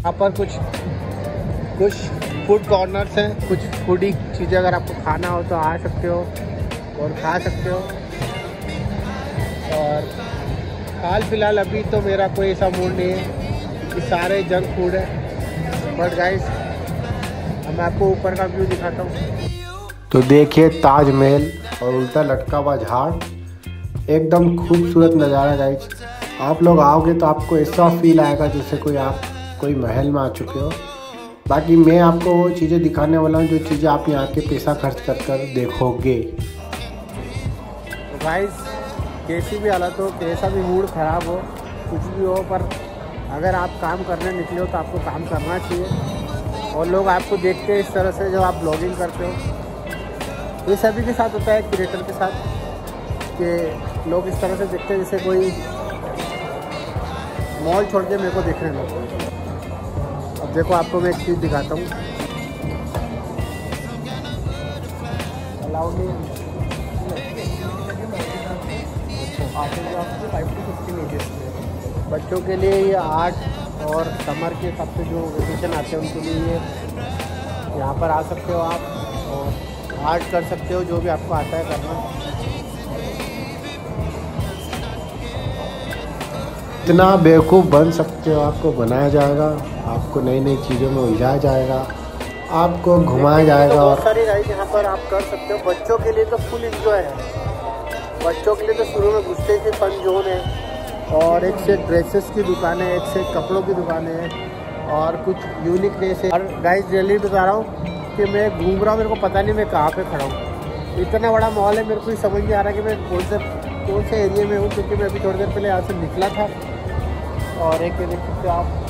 यहाँ पर कुछ कुछ फ़ूड कॉर्नर्स हैं, कुछ फूडी चीज़ें अगर आपको खाना हो तो आ सकते हो और खा सकते हो। और हाल फ़िलहाल अभी तो मेरा कोई ऐसा मूड नहीं है कि सारे जंक फ़ूड है। बट गाइस मैं आपको ऊपर का व्यू दिखाता हूँ। तो देखिए ताजमहल और उल्टा लटका हुआ झाड़। एकदम खूबसूरत नज़ारा गाइस आप लोग आओगे तो आपको ऐसा फील आएगा जैसे कोई आप कोई महल में आ चुके हो। बाकी मैं आपको वो चीज़ें दिखाने वाला हूँ, जो चीज़ें आप यहाँ के पैसा खर्च कर कर देखोगे। तो गाइस कैसी भी हालत हो, कैसा भी मूड ख़राब हो, कुछ भी हो, पर अगर आप काम करने निकले हो तो आपको काम करना चाहिए। और लोग आपको देखते हैं इस तरह से जब आप ब्लॉगिंग करते हो। ये सभी के साथ होता है क्रिएटर के साथ, कि लोग इस तरह से देखते हैं, जैसे कोई मॉल छोड़ के मेरे को देखने लगते अब देखो, आपको मैं एक चीज़ दिखाता हूँ। बच्चों के लिए ये आर्ट और समर के हिसाब से जो वेकेशन आते हैं, उनके लिए यहाँ पर आ सकते हो आप और आर्ट कर सकते हो, जो भी आपको आता है करना। इतना बेवकूफ़ बन सकते हो आपको बनाया जाएगा। आपको नई नई चीज़ों में उलझाया जाएगा आपको घुमाया जाएगा तो और सारी राइड यहाँ पर आप कर सकते हो। बच्चों के लिए तो फुल इंजॉय है। बच्चों के लिए तो शुरू में घुसते ही फन जोन है। और एक से ड्रेसेस की दुकान है एक से कपड़ों की दुकान है और कुछ यूनिकनेस है। और गाइस रियली बता रहा हूँ कि मैं घूम रहा हूँ मेरे को पता नहीं मैं कहाँ पे खड़ा हूँ। इतना बड़ा मॉल है मेरे को समझ नहीं आ रहा कि मैं कौन से कौन से एरिए में हूँ क्योंकि मैं अभी थोड़ी देर पहले यहाँ से निकला था। और एक देख सकते हो आप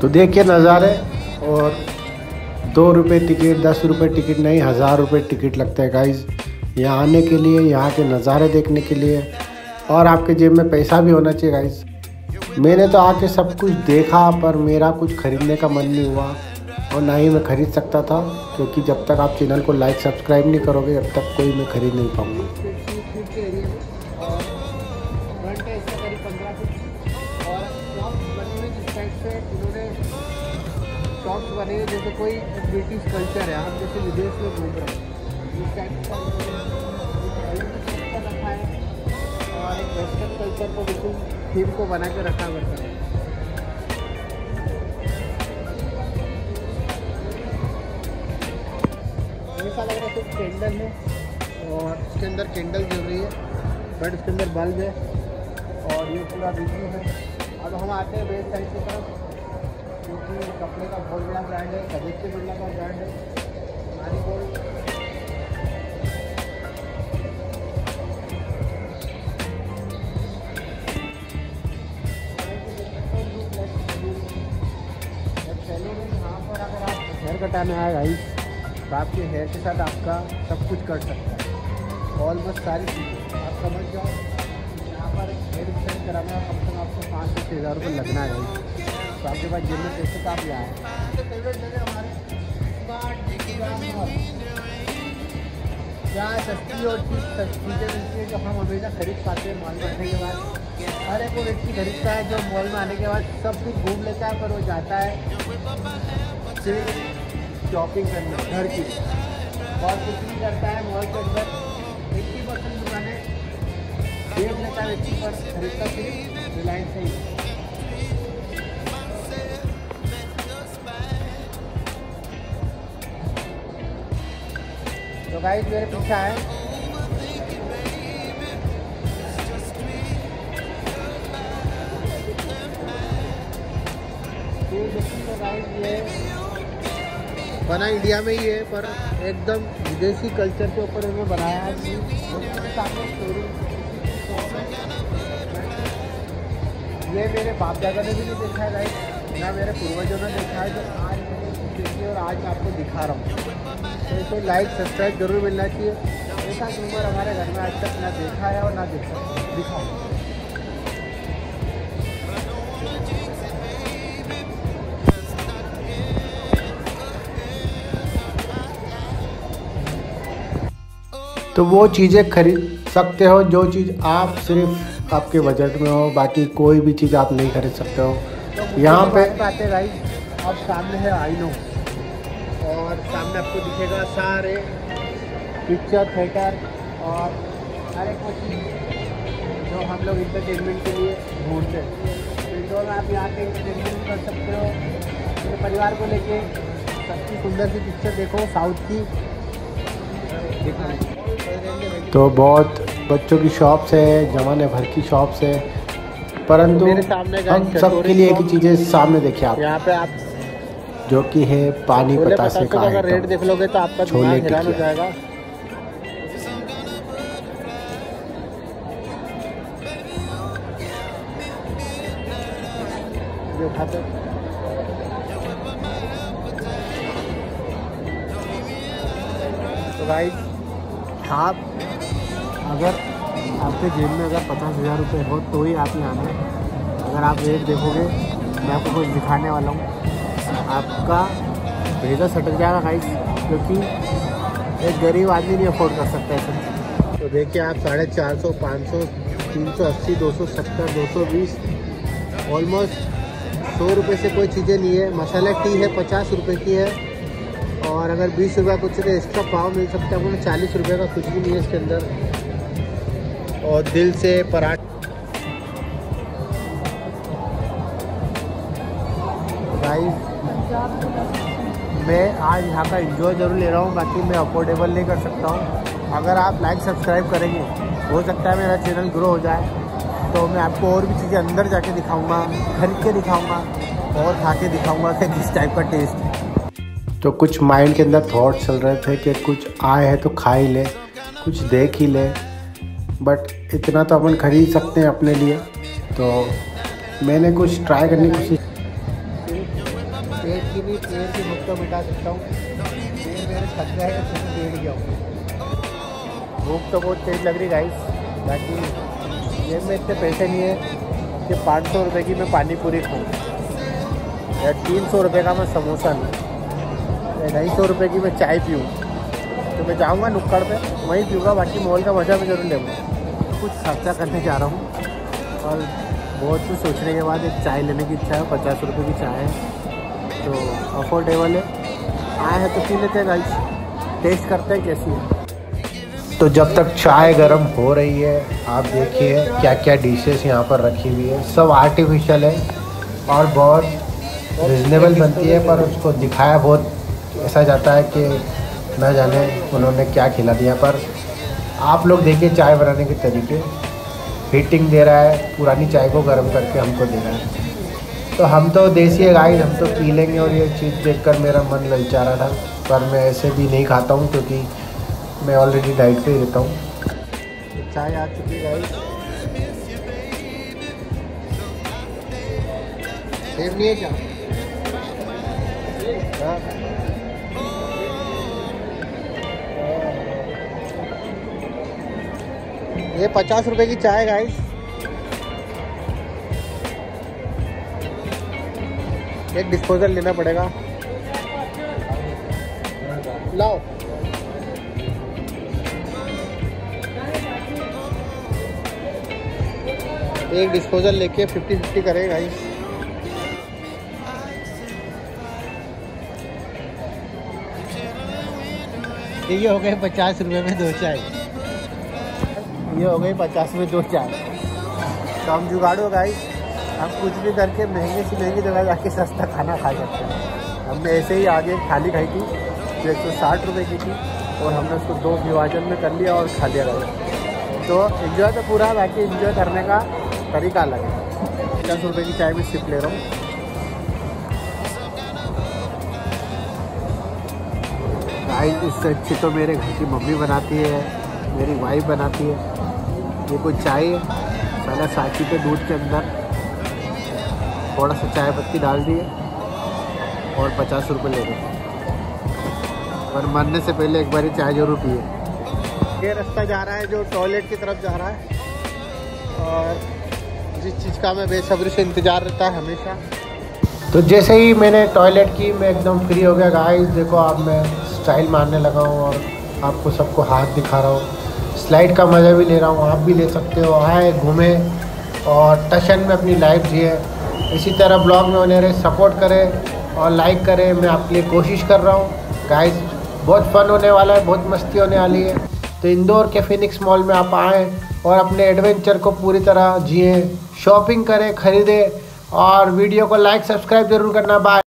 तो देखिए नज़ारे और दो रुपये टिकट, दस रुपये टिकट नहीं, हज़ार रुपये टिकट लगता है गाइज़ यहाँ आने के लिए, यहाँ के नज़ारे देखने के लिए और आपके जेब में पैसा भी होना चाहिए गाइज़ मैंने तो आके सब कुछ देखा, पर मेरा कुछ ख़रीदने का मन नहीं हुआ और ना ही मैं ख़रीद सकता था, क्योंकि जब तक आप चैनल को लाइक सब्सक्राइब नहीं करोगे जब तक कोई मैं ख़रीद नहीं पाऊँगा। कोई ब्रिटिश कल्चर है हम जैसे विदेश में घूम रहे हैं है और एक वेस्टर्न कल्चर को बिल्कुल थीम को बना के रखा करता है। ऐसा लग रहा है सिर्फ़ कैंडल है, और इसके अंदर कैंडल जल रही है बट इसके अंदर बल्ब है, और ये पूरा वीडियो है। अब हम आते हैं वेस्ट साइड की तरफ़। क्योंकि कपड़े का बहुत बड़ा ब्रांड है आदित्य बिरला का ब्रांड है। हमारी पर हेयर कटाने भाई। तो आपके हेयर के साथ आपका सब कुछ कर सकता है। ऑलमोस्ट सारी चीज़ें। आप समझ जाओ। यहाँ पर हेयर स्टाइल कराना कम से कम आपको पाँच से छः हज़ार रुपये लगना है भाई। तो आपके पास जेब में पैसे का भी आए जहाँ सस्ती और चीज़ मिलती है जो हम हमेशा खरीद पाते हैं मॉल में आने के बाद? हर एक वो व्यक्ति खरीदता है जो मॉल में आने के बाद सब कुछ घूम लेता है, पर वो जाता है सिर्फ़ शॉपिंग करने, घर की। और कुछ नहीं करता है मॉल के अंदर। एट्टी परसेंट दुकानें देख लेता है व्यक्ति पर, खरीदता सिर्फ़ रिलायंस से तो गाइस, मेरे पीछे आए तो बना इंडिया में ही है, पर एकदम विदेशी कल्चर के ऊपर इन्होंने बनाया है। ये मेरे बाप दादा ने भी नहीं देखा है राइट ना मेरे पूर्वजों ने देखा है, जो आज मैंने देखी और आज मैं आपको दिखा रहा हूँ। तो इसको लाइक सब्सक्राइब ज़रूर मिलना चाहिए। ऐसा उम्र हमारे घर में आज तक ना देखा है और ना देखा दिखाऊँ तो वो चीज़ें खरीद सकते हो जो चीज़ आप सिर्फ़ आपके बजट में हो बाकी कोई भी चीज़ आप नहीं खरीद सकते हो। तो यहाँ पे आते भाई आप सामने है आई नो सामने आपको दिखेगा सारे पिक्चर थिएटर और सारे कुछ जो हम लोग इंटरटेनमेंट के लिए ढूंढते हैं। इंडोर में आप यहाँ के इंटरटेनमेंट कर सकते हो। अपने परिवार को लेके सबकी सुंदर सी पिक्चर देखो साउथ की। तो बहुत बच्चों की शॉप्स है जमाने भर की शॉप्स है। परंतु हम सबके लिए एक ही चीज़ें सामने देखे आप। यहाँ पे आप जो कि है पानी पता से का अगर रेट देख लोगे तो आपका छोले हो जाएगा। तो भाई आप अगर आपके जेब में अगर पचास हज़ार रुपये हो तो ही आप यहाँ आना अगर आप रेट देखोगे मैं आपको कुछ दिखाने वाला हूँ। आपका भेजा सटक जाएगा गाइस क्योंकि एक गरीब आदमी नहीं अफोर्ड कर सकता है तो देखिए आप साढ़े चार सौ, पाँच सौ, तीन सौ अस्सी, दो सौ सत्तर, दो सौ बीस ऑलमोस्ट सौ रुपये से कोई चीज़ें नहीं है। मसाला टी है, पचास रुपये की है। और अगर बीस रुपये कुछ का एक्स्ट्रा पाव मिल सकता है वो चालीस रुपये का कुछ भी नहीं है इसके अंदर। और दिल से पराठ भाई मैं आज यहाँ का इंजॉय ज़रूर ले रहा हूँ, बाकी मैं अफोर्डेबल नहीं कर सकता हूँ। अगर आप लाइक सब्सक्राइब करेंगे, हो सकता है मेरा चैनल ग्रो हो जाए। तो मैं आपको और भी चीज़ें अंदर जाके दिखाऊँगा खरीद के दिखाऊँगा, और खा के दिखाऊँगा कि किस टाइप का टेस्ट है। तो कुछ माइंड के अंदर थॉट चल रहे थे कि कुछ आए हैं तो खा ही ले, कुछ देख ही ले। बट इतना तो अपन खरीद सकते हैं अपने लिए। तो मैंने कुछ ट्राई करने की पेट की भी पेड़ की भूख तो मिटा सकता हूँ। पेड़ मेरे जाएगा तो पेड़ गया भूख तो बहुत तेज लग रही गाइस बाकी ये में इतने पैसे नहीं है कि पाँच सौ रुपये की मैं पानी पूरी खाऊँ। या तीन सौ रुपये का मैं समोसा लूँ। या ढाई सौ रुपये की मैं चाय पीऊँ। तो मैं जाऊँगा नुक्कड़ पे, वहीं पीऊँगा, बाकी मॉल का मज़ा मैं ज़रूर लूँगा कुछ खर्चा करने जा रहा हूँ। और बहुत कुछ सोचने के बाद एक चाय लेने की इच्छा है, पचास रुपये की चाय है। तो अफोर्डेबल है। आए हैं तो पी लेते हैं गाइस टेस्ट करते हैं कैसी है। तो जब तक चाय गर्म हो रही है, आप देखिए क्या क्या डिशेस यहाँ पर रखी हुई है। सब आर्टिफिशियल है और बहुत रिजनेबल बनती है, पर उसको दिखाया बहुत ऐसा जाता है कि न जाने उन्होंने क्या खिला दिया। पर आप लोग देखिए चाय बनाने के तरीके। हीटिंग दे रहा है, पुरानी चाय को गर्म करके हमको दे रहा है। तो हम तो देसी है गाइस हम तो पी लेंगे और ये चीज़ देखकर मेरा मन ललचा रहा था, पर मैं ऐसे भी नहीं खाता हूँ क्योंकि मैं ऑलरेडी डाइट पे रहता हूँ। चाय आ चुकी है हाँ। ये पचास रुपए की चाय गाइस एक डिस्पोजल लेना पड़ेगा। लाओ। एक डिस्पोजल लेके फिफ्टी फिफ्टी करेगा भाई ये हो गए पचास रुपए में दो चाय। ये हो गई पचास में दो चाय। तो हम जुगाड़ो गाई हम कुछ भी करके महँगे से महँगी जगह जाके सस्ता खाना खा सकते हैं। हमने ऐसे ही आगे थाली खाई थी, जो एक सौ साठ रुपये की थी, और हमने उसको दो विभाजन में कर लिया और खा लिया तो इन्जॉय तो पूरा, बाकी इन्जॉय करने का तरीका अलग है। दस रुपये की चाय में सिप ले रहा हूँ। गाइस इससे अच्छी तो मेरे घर की मम्मी बनाती है, मेरी वाइफ बनाती है। ये कुछ चाय साला साथी पे दूध के अंदर। थोड़ा सा चाय पत्ती डाल दिए और पचास रुपये ले रहे पर मरने से पहले एक बार ही चाय ज़रूर पिए। ये रास्ता जा रहा है जो टॉयलेट की तरफ़ जा रहा है। और जिस चीज़ का मैं बेसब्री से इंतज़ार रहता है हमेशा। तो जैसे ही मैंने टॉयलेट की मैं एकदम फ्री हो गया। गाइस देखो आप मैं स्टाइल मारने लगा हूँ और आपको सबको हाथ दिखा रहा हूँ। स्लाइड का मज़ा भी ले रहा हूँ आप भी ले सकते हो। आए घूमें और टशन में अपनी लाइफ जिए। इसी तरह ब्लॉग में होने रहे सपोर्ट करें और लाइक करें। मैं आपके लिए कोशिश कर रहा हूँ। गाइस बहुत फन होने वाला है, बहुत मस्ती होने वाली है। तो इंदौर के फिनिक्स मॉल में आप आएँ और अपने एडवेंचर को पूरी तरह जिए। शॉपिंग करें, ख़रीदें और वीडियो को लाइक सब्सक्राइब ज़रूर करना। बाय